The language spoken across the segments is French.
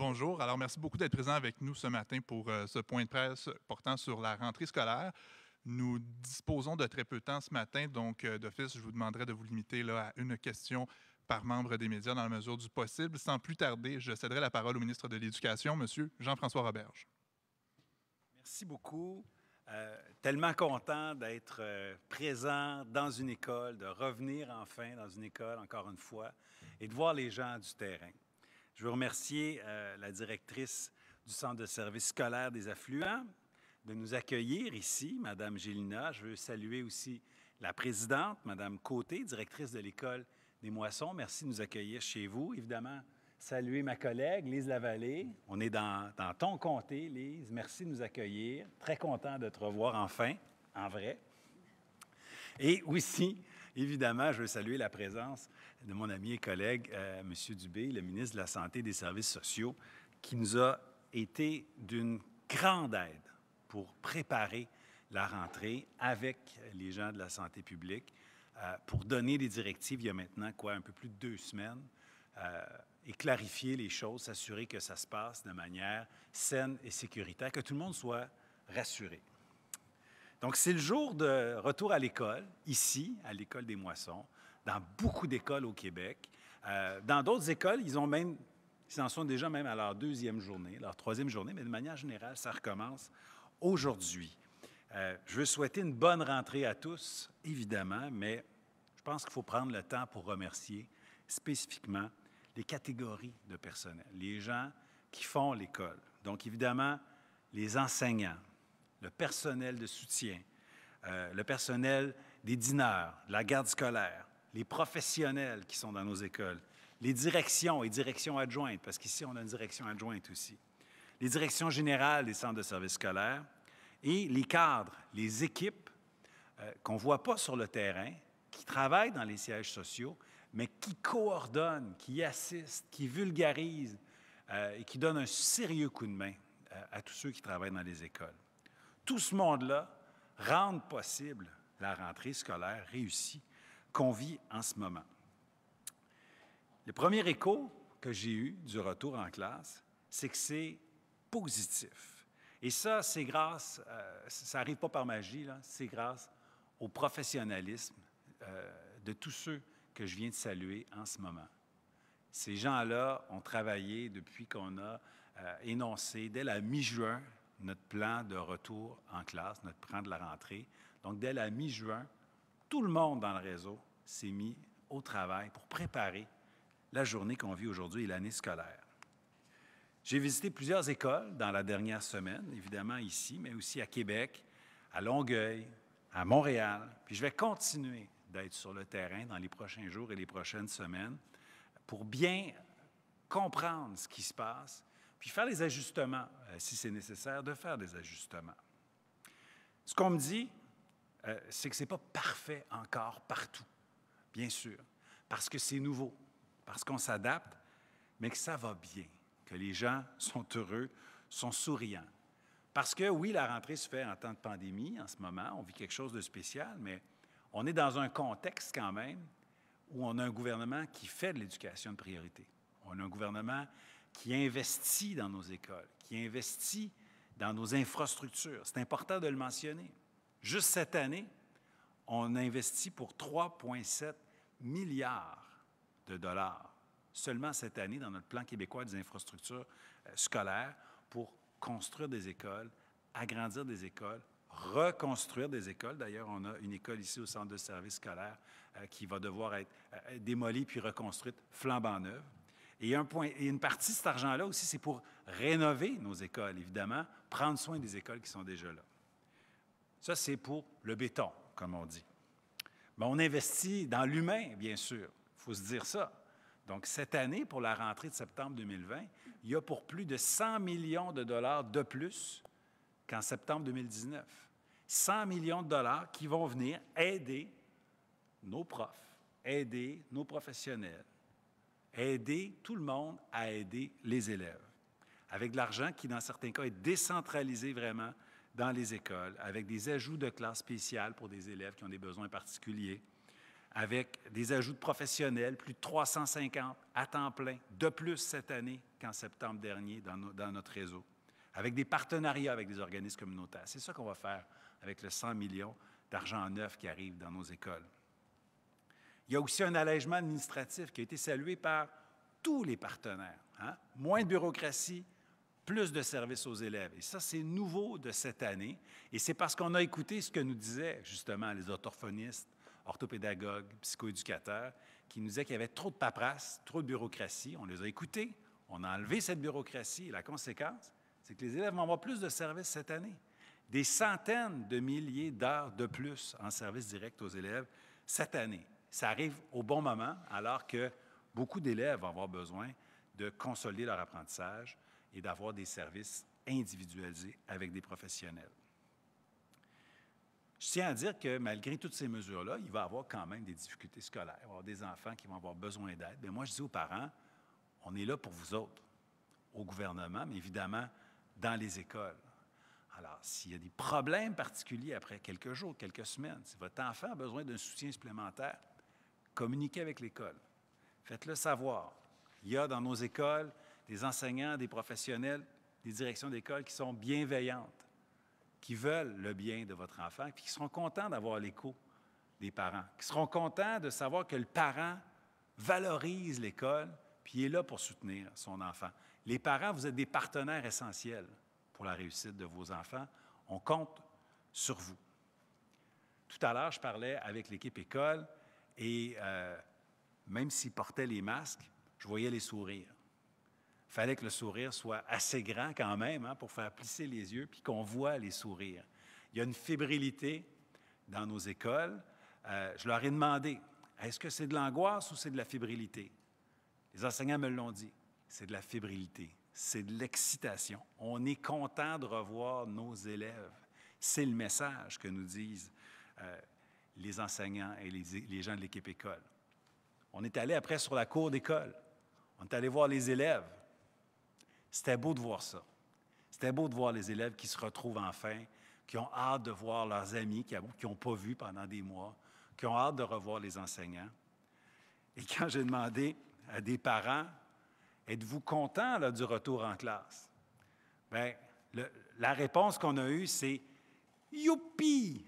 Bonjour. Alors, merci beaucoup d'être présent avec nous ce matin pour euh, ce point de presse portant sur la rentrée scolaire. Nous disposons de très peu de temps ce matin, donc euh, d'office, je vous demanderai de vous limiter là, à une question par membre des médias dans la mesure du possible. Sans plus tarder, je céderai la parole au ministre de l'Éducation, M. Jean-François Roberge. Merci beaucoup. Euh, tellement content d'être présent dans une école, de revenir enfin dans une école encore une fois et de voir les gens du terrain. Je veux remercier euh, la directrice du Centre de services scolaires des affluents de nous accueillir ici, Madame Gélina. Je veux saluer aussi la présidente, Madame Côté, directrice de l'école des Moissons. Merci de nous accueillir chez vous. Évidemment, saluer ma collègue Lise Lavallée. On est dans, dans, ton comté, Lise. Merci de nous accueillir. Très content de te revoir enfin, en vrai. Et aussi, évidemment, je veux saluer la présence de mon ami et collègue, euh, M. Dubé, le ministre de la Santé et des Services sociaux, qui nous a été d'une grande aide pour préparer la rentrée avec les gens de la santé publique, euh, pour donner des directives il y a maintenant, quoi, un peu plus de deux semaines, euh, et clarifier les choses, s'assurer que ça se passe de manière saine et sécuritaire, que tout le monde soit rassuré. Donc, c'est le jour de retour à l'école, ici, à l'École des Moissons, dans beaucoup d'écoles au Québec. Euh, dans d'autres écoles, ils en sont déjà même à leur deuxième journée, leur troisième journée, mais de manière générale, ça recommence aujourd'hui. Euh, je veux souhaiter une bonne rentrée à tous, évidemment, mais je pense qu'il faut prendre le temps pour remercier spécifiquement les catégories de personnel, les gens qui font l'école. Donc, évidemment, les enseignants, le personnel de soutien, euh, le personnel des dîneurs, la garde scolaire, les professionnels qui sont dans nos écoles, les directions et directions adjointes, parce qu'ici, on a une direction adjointe aussi, les directions générales des centres de services scolaires et les cadres, les équipes euh, qu'on ne voit pas sur le terrain, qui travaillent dans les sièges sociaux, mais qui coordonnent, qui assistent, qui vulgarisent euh, et qui donnent un sérieux coup de main à tous ceux qui travaillent dans les écoles. Tout ce monde-là rend possible la rentrée scolaire réussie qu'on vit en ce moment. Le premier écho que j'ai eu du retour en classe, c'est que c'est positif. Et ça, c'est grâce, euh, ça n'arrive pas par magie, c'est grâce au professionnalisme euh, de tous ceux que je viens de saluer en ce moment. Ces gens-là ont travaillé depuis qu'on a euh, énoncé dès la mi-juin notre plan de retour en classe, notre plan de la rentrée. Donc, dès la mi-juin, tout le monde dans le réseau s'est mis au travail pour préparer la journée qu'on vit aujourd'hui et l'année scolaire. J'ai visité plusieurs écoles dans la dernière semaine, évidemment ici, mais aussi à Québec, à Longueuil, à Montréal. Puis je vais continuer d'être sur le terrain dans les prochains jours et les prochaines semaines pour bien comprendre ce qui se passe, puis faire des ajustements, euh, si c'est nécessaire, de faire des ajustements. Ce qu'on me dit, euh, c'est que ce n'est pas parfait encore partout, bien sûr, parce que c'est nouveau, parce qu'on s'adapte, mais que ça va bien, que les gens sont heureux, sont souriants. Parce que oui, la rentrée se fait en temps de pandémie en ce moment, on vit quelque chose de spécial, mais on est dans un contexte quand même où on a un gouvernement qui fait de l'éducation de priorité. On a un gouvernement qui investit dans nos écoles, qui investit dans nos infrastructures. C'est important de le mentionner. Juste cette année, on a investi pour 3,7 milliards de dollars seulement cette année dans notre plan québécois des infrastructures euh, scolaires pour construire des écoles, agrandir des écoles, reconstruire des écoles. D'ailleurs, on a une école ici au centre de services scolaires euh, qui va devoir être euh, démolie puis reconstruite flambant neuve. Et, un point, une partie de cet argent-là aussi, c'est pour rénover nos écoles, évidemment, prendre soin des écoles qui sont déjà là. Ça, c'est pour le béton, comme on dit. Mais on investit dans l'humain, bien sûr. Il faut se dire ça. Donc, cette année, pour la rentrée de septembre 2020, il y a pour plus de 100 millions de dollars de plus qu'en septembre 2019. 100 millions de dollars qui vont venir aider nos profs, aider nos professionnels, aider tout le monde à aider les élèves. Avec de l'argent qui, dans certains cas, est décentralisé vraiment dans les écoles, avec des ajouts de classes spéciales pour des élèves qui ont des besoins particuliers, avec des ajouts de professionnels, plus de 350 à temps plein de plus cette année qu'en septembre dernier dans, notre réseau, avec des partenariats avec des organismes communautaires. C'est ça qu'on va faire avec le 100 millions d'argent neuf qui arrive dans nos écoles. Il y a aussi un allègement administratif qui a été salué par tous les partenaires. Hein? Moins de bureaucratie, plus de services aux élèves. Et ça, c'est nouveau de cette année. Et c'est parce qu'on a écouté ce que nous disaient justement les orthophonistes, orthopédagogues, psychoéducateurs, qui nous disaient qu'il y avait trop de paperasse, trop de bureaucratie. On les a écoutés, on a enlevé cette bureaucratie. Et la conséquence, c'est que les élèves vont avoir plus de services cette année. Des centaines de milliers d'heures de plus en service direct aux élèves cette année. Ça arrive au bon moment, alors que beaucoup d'élèves vont avoir besoin de consolider leur apprentissage et d'avoir des services individualisés avec des professionnels. Je tiens à dire que malgré toutes ces mesures-là, il va y avoir quand même des difficultés scolaires. Il va y avoir des enfants qui vont avoir besoin d'aide. Mais moi, je dis aux parents, on est là pour vous autres, au gouvernement, mais évidemment dans les écoles. Alors, s'il y a des problèmes particuliers après quelques jours, quelques semaines, si votre enfant a besoin d'un soutien supplémentaire, communiquez avec l'école. Faites-le savoir. Il y a dans nos écoles des enseignants, des professionnels, des directions d'école qui sont bienveillantes, qui veulent le bien de votre enfant, et qui seront contents d'avoir l'écho des parents, qui seront contents de savoir que le parent valorise l'école, puis est là pour soutenir son enfant. Les parents, vous êtes des partenaires essentiels pour la réussite de vos enfants. On compte sur vous. Tout à l'heure, je parlais avec l'équipe école et euh, même s'ils portaient les masques, je voyais les sourires fallait que le sourire soit assez grand quand même hein, pour faire plisser les yeux puis qu'on voit les sourires. Il y a une fébrilité dans nos écoles. Euh, je leur ai demandé, est-ce que c'est de l'angoisse ou c'est de la fébrilité? Les enseignants me l'ont dit, c'est de la fébrilité, c'est de l'excitation. On est content de revoir nos élèves. C'est le message que nous disent euh, les enseignants et les, gens de l'équipe école. On est allé après sur la cour d'école. On est allé voir les élèves. C'était beau de voir ça. C'était beau de voir les élèves qui se retrouvent enfin, qui ont hâte de voir leurs amis qui n'ont pas vu pendant des mois, qui ont hâte de revoir les enseignants. Et quand j'ai demandé à des parents, êtes-vous content du retour en classe? Bien, la réponse qu'on a eue, c'est Youpi!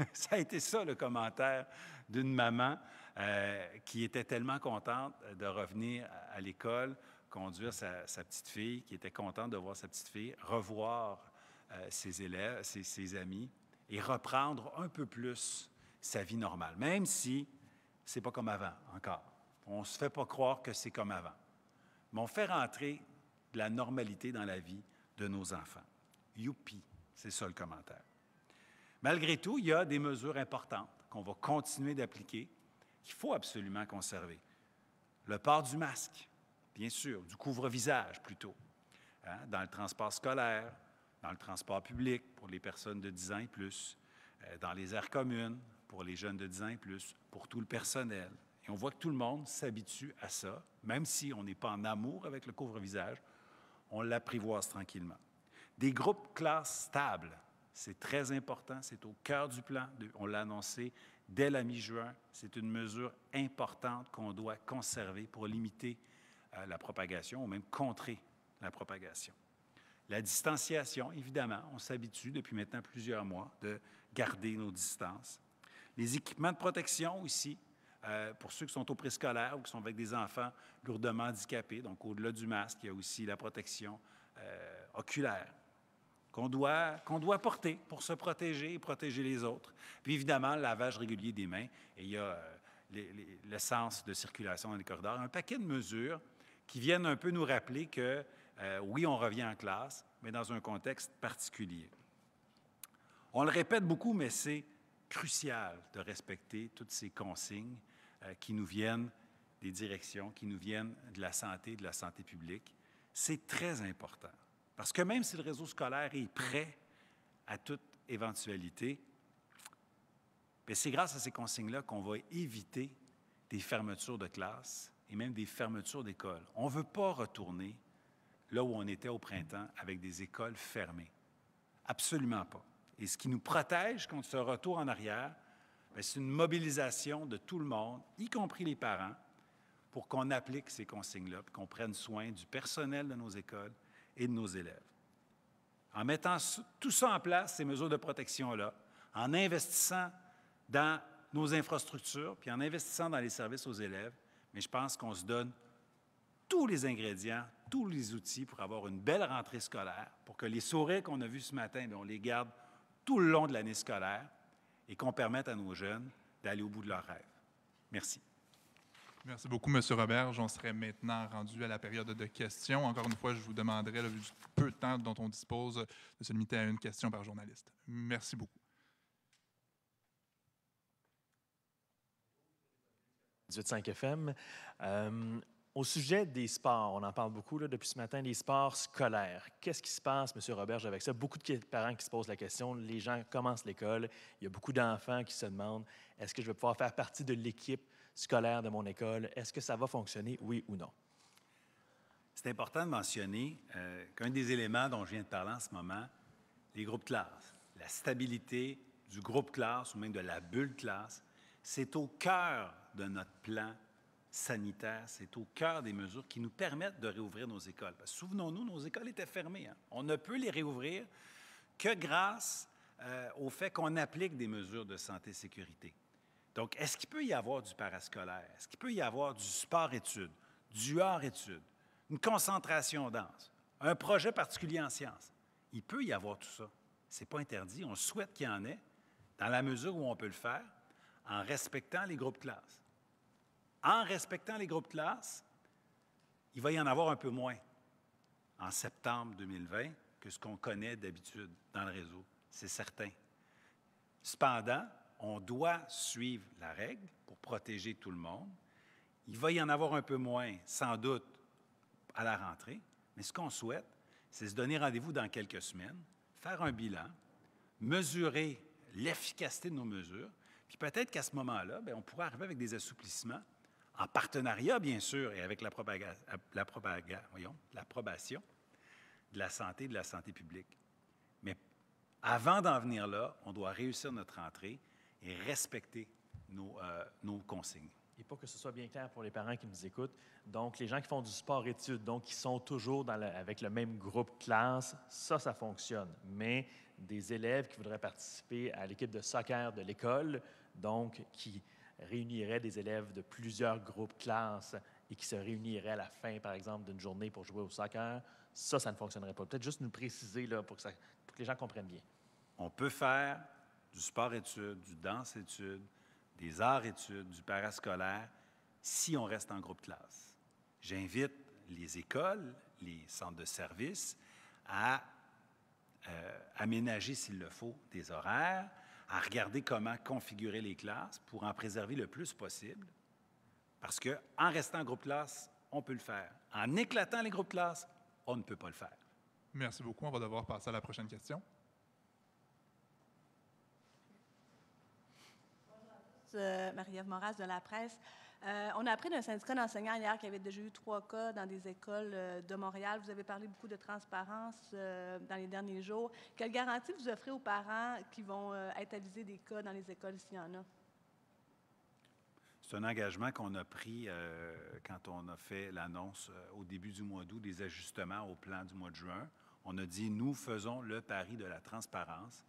ça a été ça le commentaire d'une maman euh, qui était tellement contente de revenir à l'école conduire sa, petite fille, qui était contente de voir sa petite fille, revoir euh, ses élèves, ses, amis, et reprendre un peu plus sa vie normale, même si c'est pas comme avant encore. On se fait pas croire que c'est comme avant. Mais on fait rentrer de la normalité dans la vie de nos enfants. Youpi, c'est ça le commentaire. Malgré tout, il y a des mesures importantes qu'on va continuer d'appliquer, qu'il faut absolument conserver. Le port du masque, bien sûr, du couvre-visage plutôt, hein, dans le transport scolaire, dans le transport public pour les personnes de 10 ans et plus, euh, dans les aires communes pour les jeunes de 10 ans et plus, pour tout le personnel. Et on voit que tout le monde s'habitue à ça, même si on n'est pas en amour avec le couvre-visage, on l'apprivoise tranquillement. Des groupes classes stables, c'est très important, c'est au cœur du plan, on l'a annoncé dès la mi-juin, c'est une mesure importante qu'on doit conserver pour limiter la propagation ou même contrer la propagation. La distanciation, évidemment, on s'habitue depuis maintenant plusieurs mois de garder nos distances. Les équipements de protection aussi, euh, pour ceux qui sont au préscolaire ou qui sont avec des enfants lourdement handicapés, donc au-delà du masque, il y a aussi la protection euh, oculaire qu'on doit, porter pour se protéger et protéger les autres. Puis évidemment, le lavage régulier des mains, et il y a euh, l'essence de circulation dans les corridors, un paquet de mesures qui viennent un peu nous rappeler que euh, oui, on revient en classe, mais dans un contexte particulier. On le répète beaucoup, mais c'est crucial de respecter toutes ces consignes euh, qui nous viennent des directions, qui nous viennent de la santé, de la santé publique. C'est très important. Parce que même si le réseau scolaire est prêt à toute éventualité, ben, c'est grâce à ces consignes-là qu'on va éviter des fermetures de classes, et même des fermetures d'écoles. On ne veut pas retourner là où on était au printemps avec des écoles fermées. Absolument pas. Et ce qui nous protège contre ce retour en arrière, ben, c'est une mobilisation de tout le monde, y compris les parents, pour qu'on applique ces consignes-là, qu'on prenne soin du personnel de nos écoles et de nos élèves. En mettant tout ça en place, ces mesures de protection-là, en investissant dans nos infrastructures, puis en investissant dans les services aux élèves, mais je pense qu'on se donne tous les ingrédients, tous les outils pour avoir une belle rentrée scolaire, pour que les sourires qu'on a vus ce matin, on les garde tout le long de l'année scolaire et qu'on permette à nos jeunes d'aller au bout de leurs rêves. Merci. Merci beaucoup, M. Robert. J'en serais maintenant rendu à la période de questions. Encore une fois, je vous demanderai, vu du peu de temps dont on dispose, de se limiter à une question par journaliste. Merci beaucoup. 18.5 FM. Euh, au sujet des sports, on en parle beaucoup depuis ce matin, les sports scolaires. Qu'est-ce qui se passe, M. Robert, avec ça? Beaucoup de parents qui se posent la question. Les gens commencent l'école. Il y a beaucoup d'enfants qui se demandent est-ce que je vais pouvoir faire partie de l'équipe scolaire de mon école? Est-ce que ça va fonctionner, oui ou non? C'est important de mentionner euh, qu'un des éléments dont je viens de parler en ce moment, les groupes classe, la stabilité du groupe classe ou même de la bulle classe, c'est au cœur de notre plan sanitaire, c'est au cœur des mesures qui nous permettent de réouvrir nos écoles. Souvenons-nous, nos écoles étaient fermées. Hein. On ne peut les réouvrir que grâce euh, au fait qu'on applique des mesures de santé et sécurité. Donc, est-ce qu'il peut y avoir du parascolaire? Est-ce qu'il peut y avoir du sport-études, du hors-études, une concentration dense, un projet particulier en sciences? Il peut y avoir tout ça. Ce n'est pas interdit. On souhaite qu'il y en ait, dans la mesure où on peut le faire, en respectant les groupes classes. En respectant les groupes classes, il va y en avoir un peu moins en septembre 2020 que ce qu'on connaît d'habitude dans le réseau. C'est certain. Cependant, on doit suivre la règle pour protéger tout le monde. Il va y en avoir un peu moins, sans doute, à la rentrée, mais ce qu'on souhaite, c'est se donner rendez-vous dans quelques semaines, faire un bilan, mesurer l'efficacité de nos mesures, puis peut-être qu'à ce moment-là, ben, on pourra arriver avec des assouplissements, en partenariat, bien sûr, et avec l'approbation de la santé et de la santé publique. Mais avant d'en venir là, on doit réussir notre entrée et respecter nos, euh, nos consignes. Et pour que ce soit bien clair pour les parents qui nous écoutent, donc les gens qui font du sport-études, donc qui sont toujours dans avec le même groupe classe, ça, ça fonctionne. Mais des élèves qui voudraient participer à l'équipe de soccer de l'école, donc qui réunirait des élèves de plusieurs groupes classes et qui se réuniraient à la fin, par exemple, d'une journée pour jouer au soccer, ça, ça ne fonctionnerait pas. Peut-être juste nous préciser là, pour, que ça, pour que les gens comprennent bien. On peut faire du sport-études, du danse-études, des arts-études, du parascolaire, si on reste en groupe classe. J'invite les écoles, les centres de services à euh, aménager, s'il le faut, des horaires, à regarder comment configurer les classes pour en préserver le plus possible. Parce qu'en restant en groupe classe, on peut le faire. En éclatant les groupes classes, on ne peut pas le faire. Merci beaucoup. On va devoir passer à la prochaine question. Euh, Marie-Ève Moras de la presse. Euh, on a appris d'un syndicat d'enseignants hier qu'il y avait déjà eu trois cas dans des écoles euh, de Montréal. Vous avez parlé beaucoup de transparence dans les derniers jours. Quelle garantie vous offrez aux parents qui vont être avisés des cas dans les écoles s'il y en a? C'est un engagement qu'on a pris quand on a fait l'annonce au début du mois d'août des ajustements au plan du mois de juin. On a dit, nous faisons le pari de la transparence.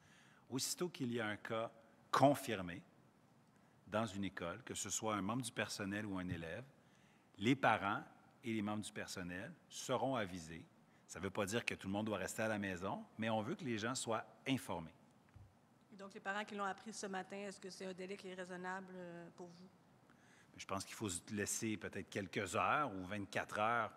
Aussitôt qu'il y a un cas confirmé, dans une école, que ce soit un membre du personnel ou un élève, les parents et les membres du personnel seront avisés. Ça ne veut pas dire que tout le monde doit rester à la maison, mais on veut que les gens soient informés. donc, les parents qui l'ont appris ce matin, est-ce que c'est un délai qui est raisonnable euh, pour vous? Je pense qu'il faut laisser peut-être quelques heures ou 24 heures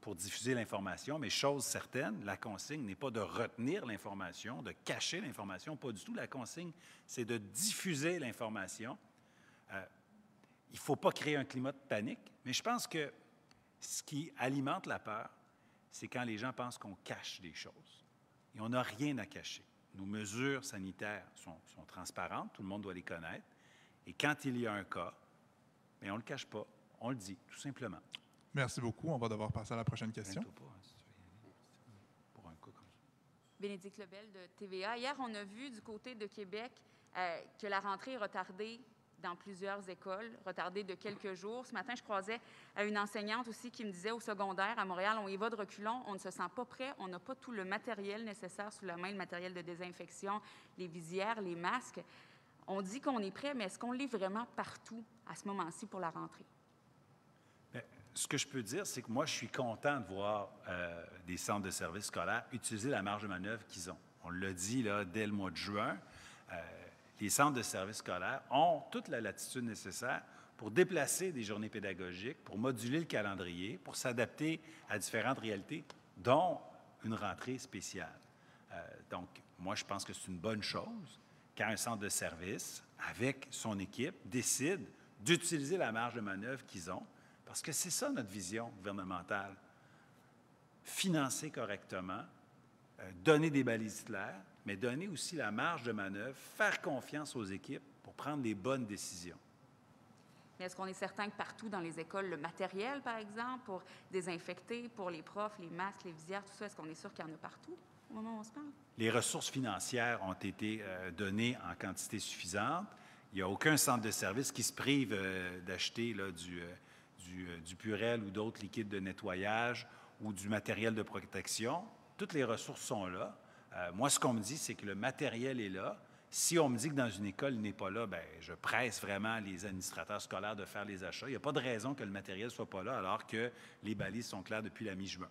pour diffuser l'information, mais chose certaine, la consigne n'est pas de retenir l'information, de cacher l'information, pas du tout. La consigne, c'est de diffuser l'information euh, il ne faut pas créer un climat de panique, mais je pense que ce qui alimente la peur, c'est quand les gens pensent qu'on cache des choses. Et on n'a rien à cacher. Nos mesures sanitaires sont, transparentes, tout le monde doit les connaître. Et quand il y a un cas, mais on ne le cache pas, on le dit, tout simplement. Merci beaucoup. On va devoir passer à la prochaine question. Hein, Bénédicte Lebel de TVA. Hier, on a vu du côté de Québec euh, que la rentrée est retardée dans plusieurs écoles, retardé de quelques jours. Ce matin, je croisais à une enseignante aussi qui me disait au secondaire à Montréal, on y va de reculons, on ne se sent pas prêt, on n'a pas tout le matériel nécessaire sous la main, le matériel de désinfection, les visières, les masques. On dit qu'on est prêt, mais est-ce qu'on l'est vraiment partout à ce moment-ci pour la rentrée? Bien, ce que je peux dire, c'est que moi, je suis content de voir euh, des centres de services scolaires utiliser la marge de manœuvre qu'ils ont. On l'a dit là, dès le mois de juin. Euh, les centres de services scolaires ont toute la latitude nécessaire pour déplacer des journées pédagogiques, pour moduler le calendrier, pour s'adapter à différentes réalités, dont une rentrée spéciale. Euh, donc, moi, je pense que c'est une bonne chose quand un centre de service, avec son équipe, décide d'utiliser la marge de manœuvre qu'ils ont, parce que c'est ça notre vision gouvernementale. Financer correctement, euh, donner des balises claires, mais donner aussi la marge de manœuvre, faire confiance aux équipes pour prendre les bonnes décisions. Mais est-ce qu'on est certain que partout dans les écoles, le matériel, par exemple, pour désinfecter, pour les profs, les masques, les visières, tout ça, est-ce qu'on est sûr qu'il y en a partout au moment où on se parle? Les ressources financières ont été euh, données en quantité suffisante. Il n'y a aucun centre de service qui se prive euh, d'acheter du, euh, du, du Purel ou d'autres liquides de nettoyage ou du matériel de protection. Toutes les ressources sont là. Euh, moi, ce qu'on me dit, c'est que le matériel est là. Si on me dit que dans une école, il n'est pas là, bien, je presse vraiment les administrateurs scolaires de faire les achats. Il n'y a pas de raison que le matériel ne soit pas là alors que les balises sont claires depuis la mi-juin.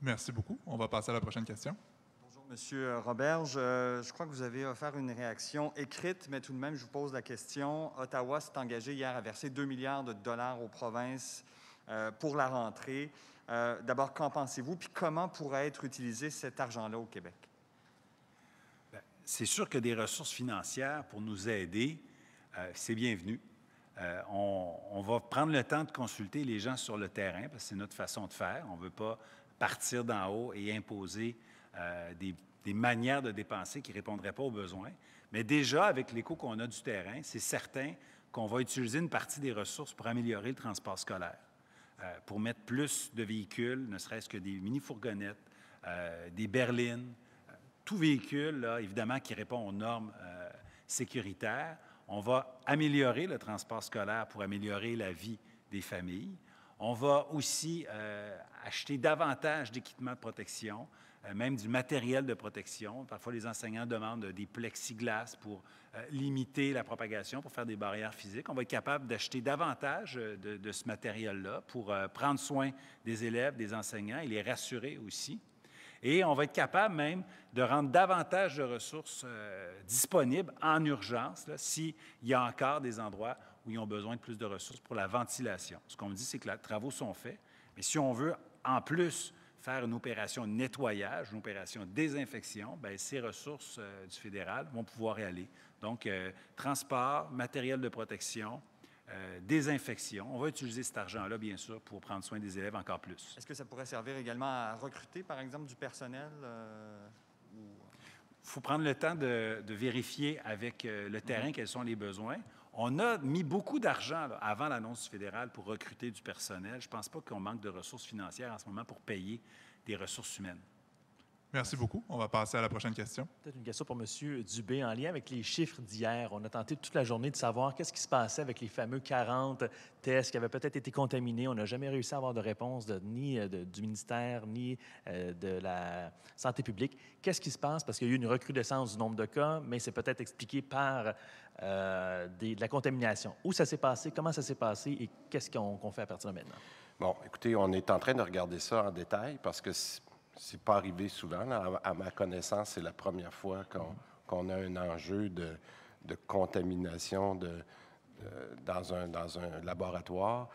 Merci beaucoup. On va passer à la prochaine question. Bonjour, Monsieur Roberge. Euh, je crois que vous avez offert une réaction écrite, mais tout de même, je vous pose la question. Ottawa s'est engagé hier à verser 2 milliards de dollars aux provinces euh, pour la rentrée. Euh, D'abord, qu'en pensez-vous? Puis comment pourrait être utilisé cet argent-là au Québec? C'est sûr que des ressources financières pour nous aider, euh, c'est bienvenu. Euh, on, va prendre le temps de consulter les gens sur le terrain, parce que c'est notre façon de faire. On ne veut pas partir d'en haut et imposer euh, des, des manières de dépenser qui ne répondraient pas aux besoins. Mais déjà, avec l'écho qu'on a du terrain, c'est certain qu'on va utiliser une partie des ressources pour améliorer le transport scolaire, pour mettre plus de véhicules, ne serait-ce que des mini-fourgonnettes, des berlines, tout véhicule, évidemment, qui répond aux normes euh, sécuritaires. On va améliorer le transport scolaire pour améliorer la vie des familles. On va aussi euh, acheter davantage d'équipements de protection, euh, même du matériel de protection. Parfois, les enseignants demandent des plexiglas pour limiter la propagation, pour faire des barrières physiques. On va être capable d'acheter davantage de, ce matériel-là pour prendre soin des élèves, des enseignants et les rassurer aussi. Et on va être capable même de rendre davantage de ressources euh, disponibles en urgence, s'il y a encore des endroits où ils ont besoin de plus de ressources pour la ventilation. Ce qu'on me dit, c'est que les travaux sont faits, mais si on veut en plus faire une opération nettoyage, une opération désinfection, bien, ces ressources euh, du fédéral vont pouvoir y aller. Donc, euh, transport, matériel de protection, euh, désinfection. On va utiliser cet argent-là, bien sûr, pour prendre soin des élèves encore plus. Est-ce que ça pourrait servir également à recruter, par exemple, du personnel? euh, ou- Il faut prendre le temps de, de vérifier avec euh, le terrain quels sont les besoins. On a mis beaucoup d'argent avant l'annonce du fédéral pour recruter du personnel. Je ne pense pas qu'on manque de ressources financières en ce moment pour payer des ressources humaines. Merci beaucoup. On va passer à la prochaine question. Peut-être une question pour M. Dubé en lien avec les chiffres d'hier. On a tenté toute la journée de savoir qu'est-ce qui se passait avec les fameux 40 tests qui avaient peut-être été contaminés. On n'a jamais réussi à avoir de réponse de- ni euh, de- du ministère ni euh, de la santé publique. Qu'est-ce qui se passe? Parce qu'il y a eu une recrudescence du nombre de cas, mais c'est peut-être expliqué par euh, des- de la contamination. Où ça s'est passé? Comment ça s'est passé? Et qu'est-ce qu'on fait à partir de maintenant? Bon, écoutez, on est en train de regarder ça en détail parce que c'est pas arrivé souvent. À, ma connaissance, c'est la première fois qu'on a un enjeu de, contamination dans, un, laboratoire.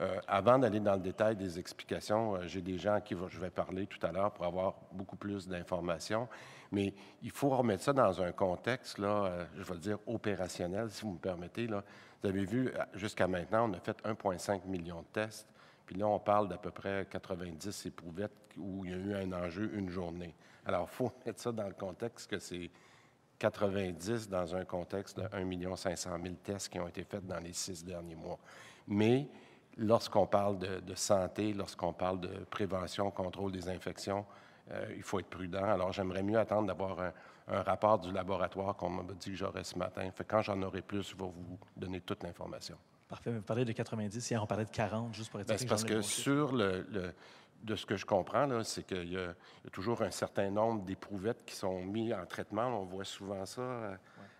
Euh, avant d'aller dans le détail des explications, euh, j'ai des gens à qui je vais parler tout à l'heure pour avoir beaucoup plus d'informations. Mais il faut remettre ça dans un contexte, là, euh, je vais dire opérationnel, si vous me permettez. Là. Vous avez vu, jusqu'à maintenant, on a fait 1,5 million de tests. Là, on parle d'à peu près 90 éprouvettes où il y a eu un enjeu une journée. Alors, il faut mettre ça dans le contexte que c'est 90 dans un contexte de 1 500 000 tests qui ont été faits dans les six derniers mois. Mais lorsqu'on parle de, santé, lorsqu'on parle de prévention, contrôle des infections, euh, il faut être prudent. Alors, j'aimerais mieux attendre d'avoir un, rapport du laboratoire qu'on m'a dit que j'aurais ce matin. Quand j'en aurai plus, je vais vous donner toute l'information. Parfait. Vous parlez de 90, hier on parlait de 40, juste pour être Ben, sûr c'est parce que sur le, le- de ce que je comprends, là, c'est qu'il y, a il y a toujours un certain nombre d'éprouvettes qui sont mis en traitement. On voit souvent ça euh,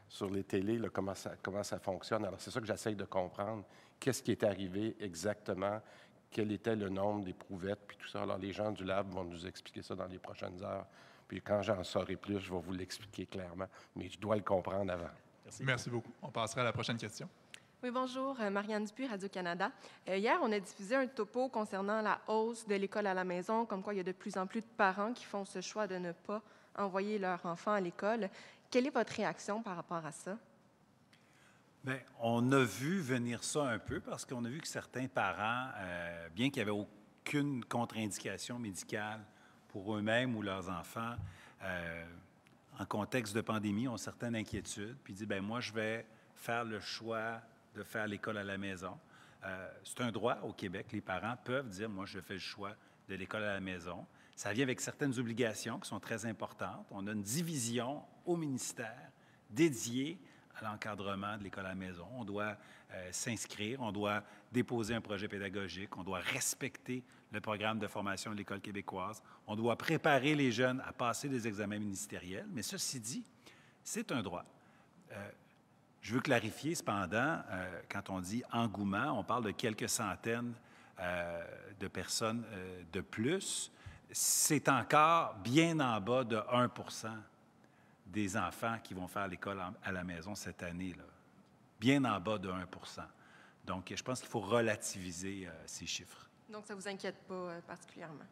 sur les télés, là, comment, ça, comment ça fonctionne. Alors, c'est ça que j'essaye de comprendre. Qu'est-ce qui est arrivé exactement? Quel était le nombre d'éprouvettes? Puis tout ça. Alors, les gens du lab vont nous expliquer ça dans les prochaines heures. Puis quand j'en saurai plus, je vais vous l'expliquer clairement. Mais je dois le comprendre avant. Merci beaucoup. On passera à la prochaine question. Oui, bonjour, euh, Marianne Dupuis, Radio-Canada. Euh, hier, on a diffusé un topo concernant la hausse de l'école à la maison, comme quoi il y a de plus en plus de parents qui font ce choix de ne pas envoyer leur enfant à l'école. Quelle est votre réaction par rapport à ça? Bien, on a vu venir ça un peu parce qu'on a vu que certains parents, euh, bien qu'il n'y avait aucune contre-indication médicale pour eux-mêmes ou leurs enfants, en contexte de pandémie, ont certaines inquiétudes, puis disent, ben moi, je vais faire le choix de faire l'école à la maison. Euh, c'est un droit au Québec. Les parents peuvent dire, moi, je fais le choix de l'école à la maison. Ça vient avec certaines obligations qui sont très importantes. On a une division au ministère dédiée à l'encadrement de l'école à la maison. On doit euh, s'inscrire, on doit déposer un projet pédagogique, on doit respecter le programme de formation de l'École québécoise, on doit préparer les jeunes à passer des examens ministériels. Mais ceci dit, c'est un droit. Euh, je veux clarifier cependant, euh, quand on dit engouement, on parle de quelques centaines euh, de personnes euh, de plus. C'est encore bien en bas de 1% des enfants qui vont faire l'école à la maison cette année. Là. Bien en bas de 1% Donc, je pense qu'il faut relativiser ces chiffres. Donc, ça ne vous inquiète pas particulièrement?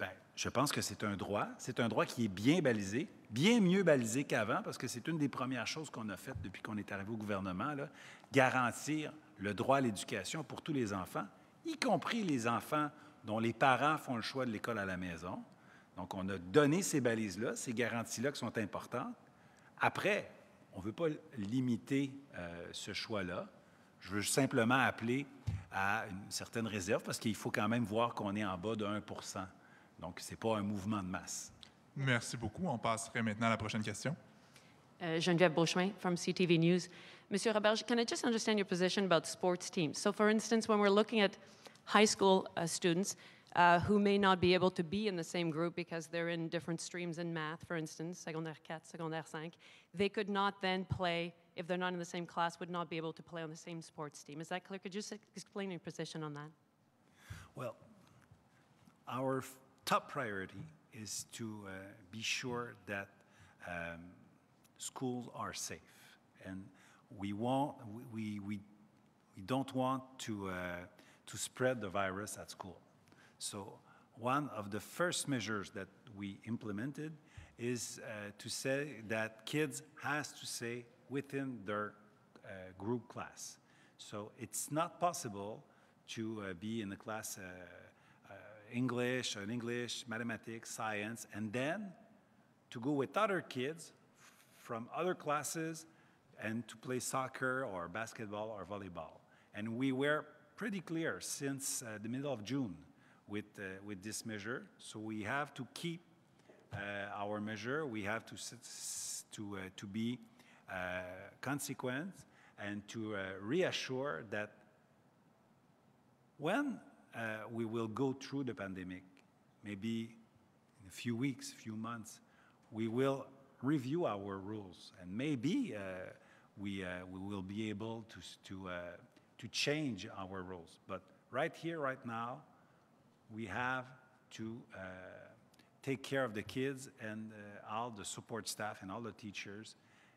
Bien, je pense que c'est un droit. C'est un droit qui est bien balisé, bien mieux balisé qu'avant, parce que c'est une des premières choses qu'on a faites depuis qu'on est arrivé au gouvernement, garantir le droit à l'éducation pour tous les enfants, y compris les enfants dont les parents font le choix de l'école à la maison. Donc, on a donné ces balises-là, ces garanties-là qui sont importantes. Après, on ne veut pas limiter euh, ce choix-là. Je veux simplement appeler à une certaine réserve parce qu'il faut quand même voir qu'on est en bas de 1 Donc, ce n'est pas un mouvement de masse. Merci beaucoup. On passerait maintenant à la prochaine question. Uh, Geneviève Beauchemin from CTV News. Monsieur Roberge, can I just understand your position about sports teams? So, for instance, when we're looking at high school uh, students uh, who may not be able to be in the same group because they're in different streams in math, for instance, secondaire 4, secondaire 5, they could not then play, if they're not in the same class, would not be able to play on the same sports team. Is that clear? Could you just explain your position on that? Well, our f- top priority is to uh, be sure that um, schools are safe, and we want we we we, don't want to uh, to spread the virus at school. So one of the first measures that we implemented is uh, to say that kids has to stay within their uh, group class. So it's not possible to uh, be in the class uh, English, an English, mathematics, science, and then to go with other kids from other classes and to play soccer or basketball or volleyball. And we were pretty clear since uh, the middle of June with, uh, with this measure. So we have to keep uh, our measure. We have to, to, uh, to be uh, consequent and to uh, reassure that when we will go through the pandemic, maybe in a few weeks, few months, we will review our rules, and maybe uh, we, uh, we will be able to, uh, change our rules. But right here, right now, we have to uh, take care of the kids and uh, all the support staff and all the teachers,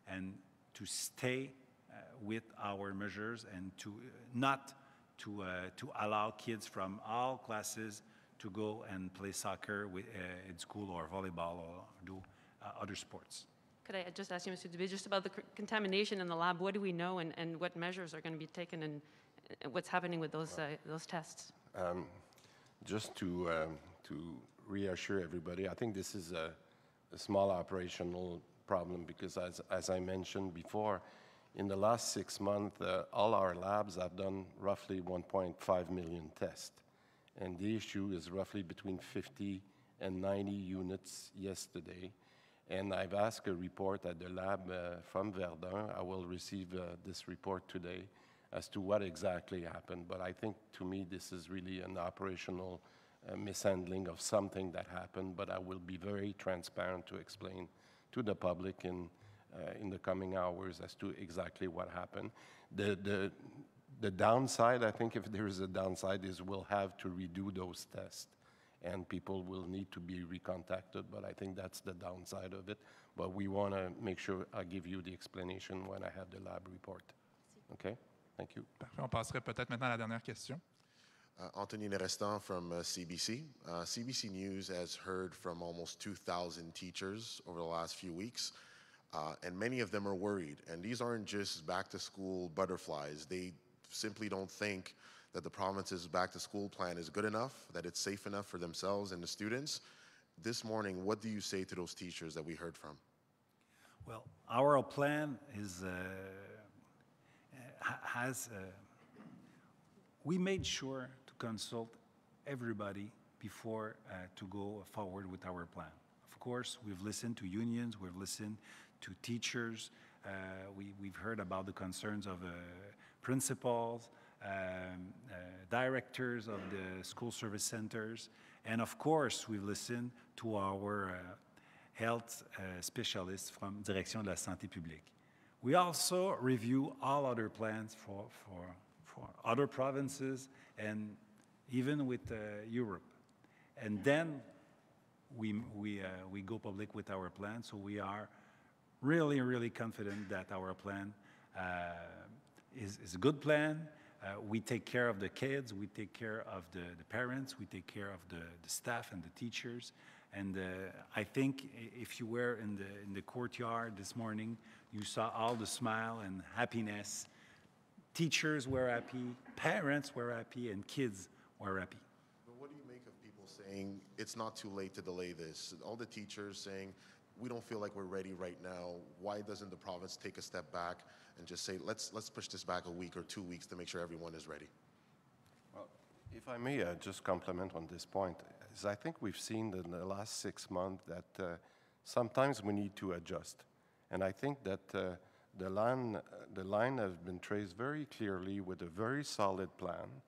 and to stay uh, with our measures and to uh, not to, uh, to allow kids from all classes to go and play soccer with, uh, in school or volleyball or do uh, other sports. Could I just ask you, Mr. Dubé, just about the c- contamination in the lab? What do we know, and, and what measures are going to be taken, and what's happening with those uh, those tests? Um, just to, um, to reassure everybody, I think this is a, a small operational problem because, as, as I mentioned before, in the last six months, uh, all our labs have done roughly 1.5 million tests. And the issue is roughly between 50 and 90 units yesterday. And I've asked a report at the lab uh, from Verdun. I will receive uh, this report today as to what exactly happened. But I think to me, this is really an operational mishandling of something that happened. But I will be very transparent to explain to the public in, uh, in the coming hours as to exactly what happened. The, the, the downside, I think if there is a downside, is we'll have to redo those tests and people will need to be recontacted, but I think that's the downside of it. But we want to make sure I give you the explanation when I have the lab report. Okay? Thank you. Parfait. On passerait peut-être maintenant à la dernière question. Uh, Anthony Nerestan from uh, CBC. Uh, CBC News has heard from almost 2,000 teachers over the last few weeks, uh, and many of them are worried. And these aren't just back to school butterflies. They simply don't think that the province's back to school plan is good enough, that it's safe enough for themselves and the students. This morning, what do you say to those teachers that we heard from? Well, our plan is, uh, has, uh, we made sure to consult everybody before uh, to go forward with our plan. Of course, we've listened to unions, we've listened to teachers, uh, we, we've heard about the concerns of uh, principals, um, uh, directors of the school service centers, and of course, we've listened to our health specialists from Direction de la Santé Publique. We also review all other plans for, for, for other provinces and even with uh, Europe. And then we, we, uh, we go public with our plan, so we are really, really confident that our plan uh, is, is a good plan. Uh, we take care of the kids, we take care of the, the parents, we take care of the, the staff and the teachers. And uh, I think if you were in the, in the courtyard this morning, you saw all the smile and happiness. Teachers were happy, parents were happy, and kids were happy. But what do you make of people saying it's not too late to delay this? All the teachers saying we don't feel like we're ready right now. Why doesn't the province take a step back and just say let's let's push this back a week or two weeks to make sure everyone is ready? Well, if I may uh, just compliment on this point, is I think we've seen in the last six months that uh, sometimes we need to adjust. And I think that uh, the, line, the line has been traced very clearly with a very solid plan.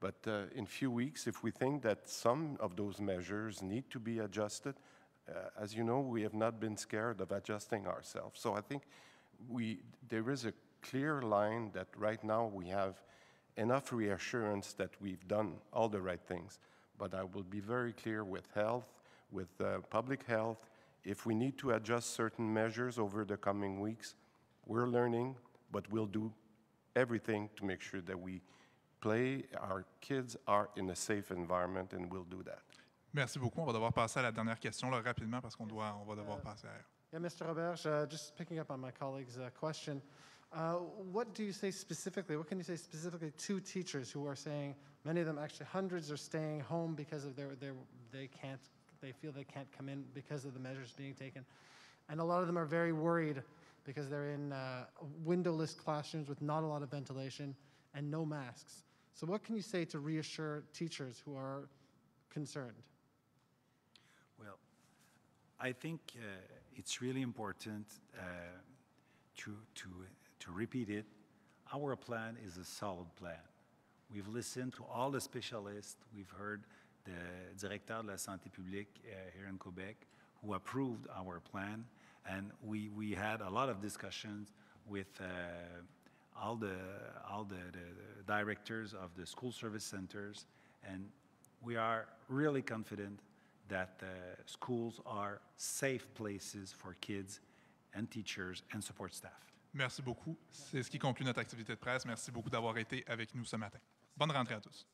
But uh, in few weeks, if we think that some of those measures need to be adjusted, uh, as you know, we have not been scared of adjusting ourselves. So I think we, there is a clear line that right now we have enough reassurance that we've done all the right things. But I will be very clear with health, with uh, public health. If we need to adjust certain measures over the coming weeks, we're learning, but we'll do everything to make sure that we play, our kids are in a safe environment, and we'll do that. Merci beaucoup. On va devoir passer à la dernière question là, rapidement parce qu'on doit, on va devoir passer à Yeah, Mr. Roberge, uh, just picking up on my colleague's uh, question, uh, what do you say specifically, what can you say specifically to teachers who are saying, many of them, actually hundreds are staying home because of their, their, they can't, they feel they can't come in because of the measures being taken. And a lot of them are very worried because they're in uh, windowless classrooms with not a lot of ventilation and no masks. So what can you say to reassure teachers who are concerned? I think uh, it's really important uh, to, to, to repeat it. Our plan is a solid plan. We've listened to all the specialists. We've heard the Directeur de la Santé Publique uh, here in Quebec who approved our plan. And we, we had a lot of discussions with uh, all, the, all the, the, the directors of the school service centers. And we are really confident that uh, schools are safe places for kids and teachers and support staff. Merci beaucoup. C'est ce qui conclut notre activité de presse. Merci beaucoup d'avoir été avec nous ce matin. Bonne rentrée à tous.